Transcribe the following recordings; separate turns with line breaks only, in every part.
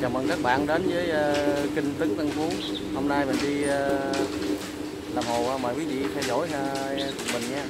Chào mừng các bạn đến với uh, Kinh Tấn Tân Phú. Hôm nay mình đi uh, làm hồ ờ, mời quý vị theo dõi uh, cùng mình nha.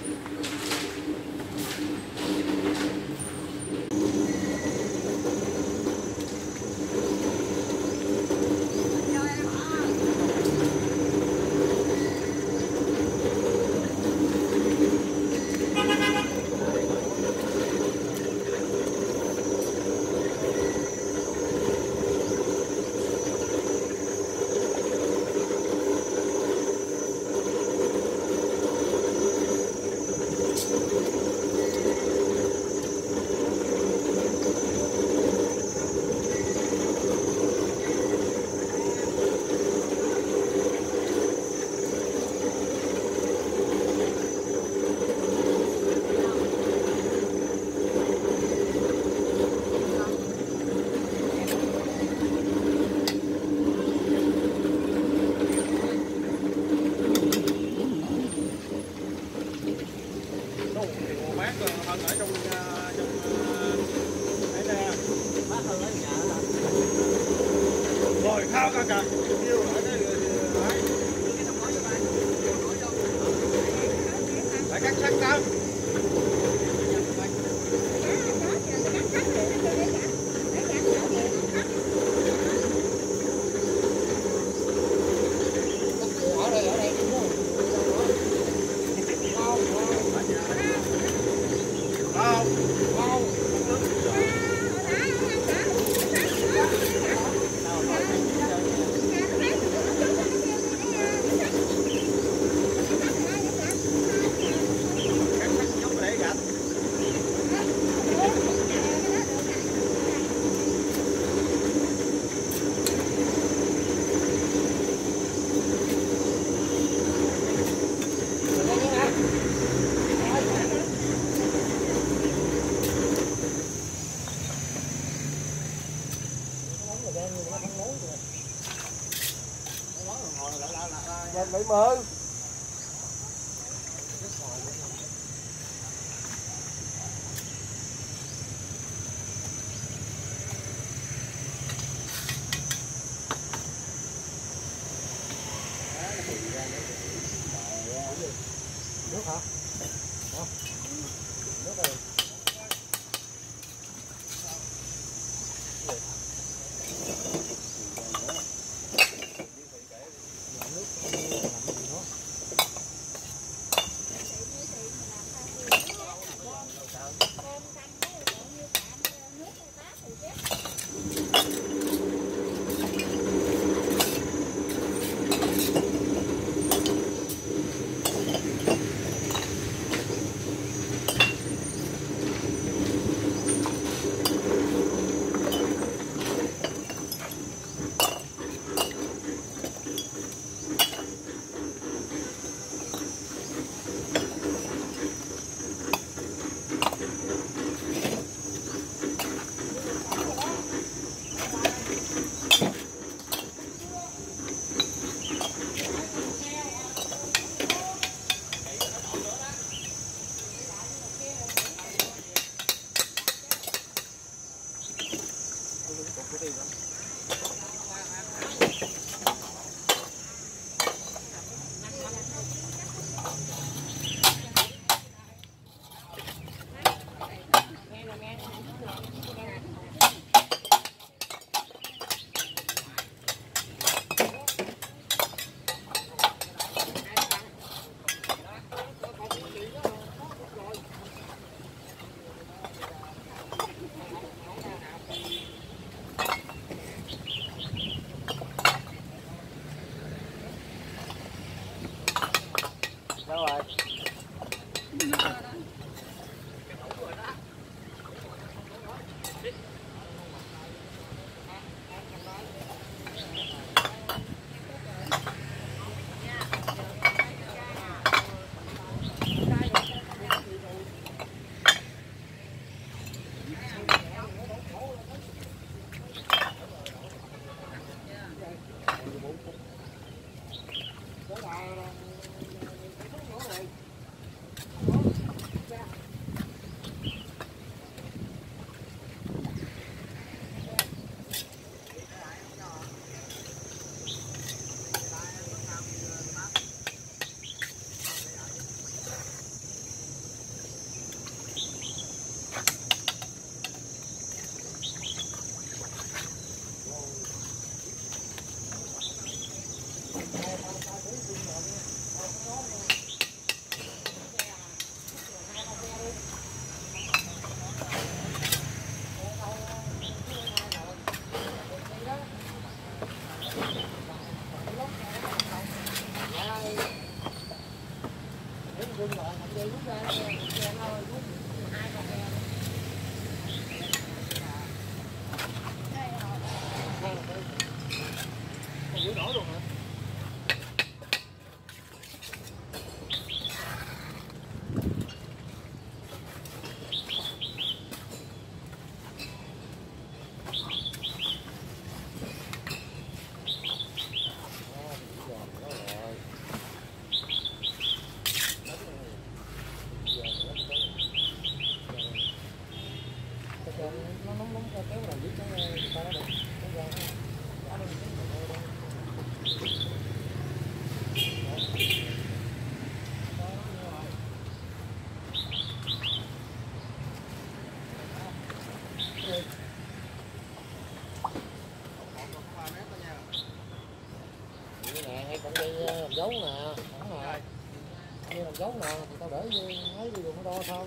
Mình Relax. Gấu
nè. Thẳng nè dây làm gấu nè, thì tao để mấy ấy đi đường nó đo sao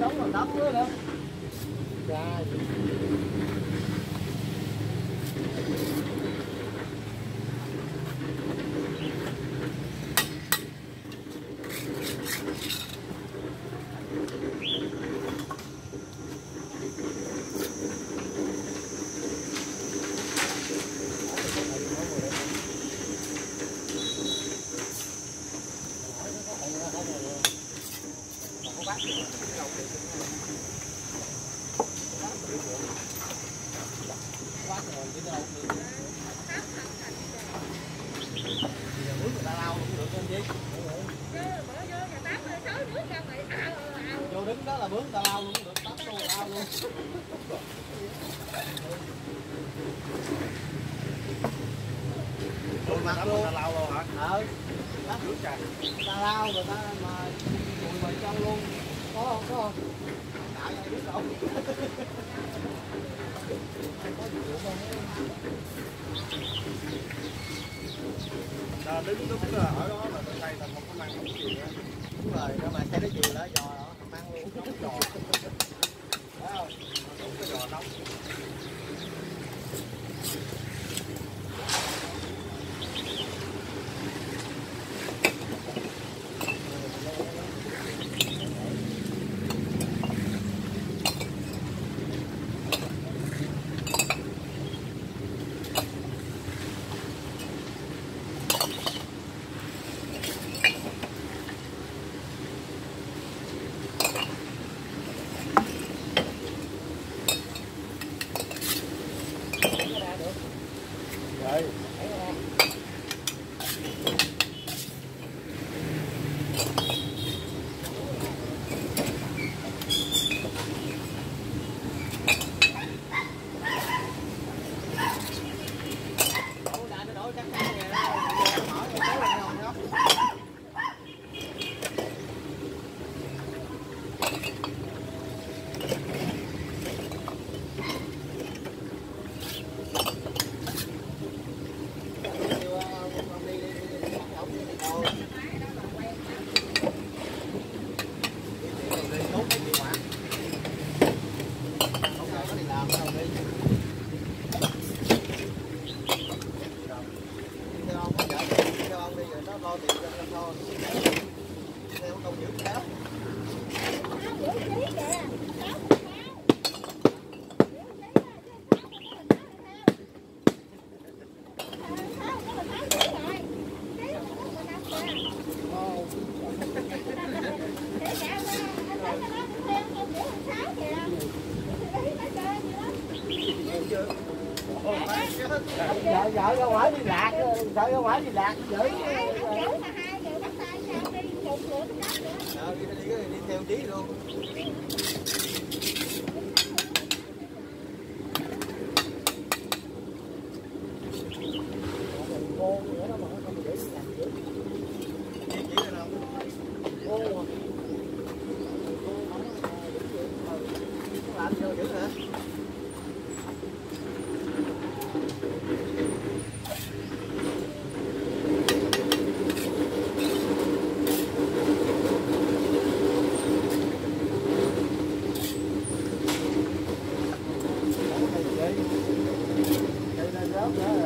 sống còn nóng nữa nữa Dạ.
Quá đứng đó là bướng ta lao luôn được tắm luôn lao luôn Ủa, mặt luôn ta lao luôn hả
Ờ,
lát rửa trà
ta lao rồi ta mà ngồi vào trong luôn Có không? Có không?
tạo cho biết đâu ta đứng đúng là ở đó là bên đây là không có mang cái gì á
Đúng rồi, nó mà xe nó chiều đó, giò đó, mang luôn
nóng giò phải không đúng cái giò nóng
vợ
ra ngoài đi lạc vợ ra ngoài đi lạc gửi
ờ, đi theo chí luôn.
Okay.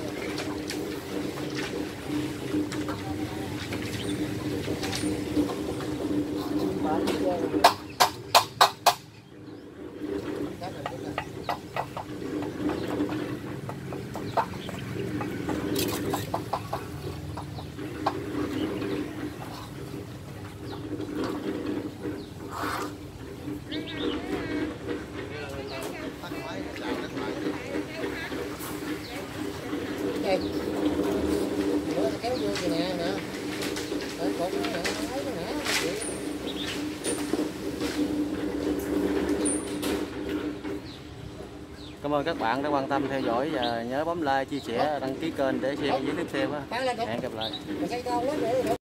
ơn các bạn đã quan tâm theo dõi và nhớ bấm like, chia sẻ, đăng ký kênh để xem video tiếp theo. Hẹn gặp lại.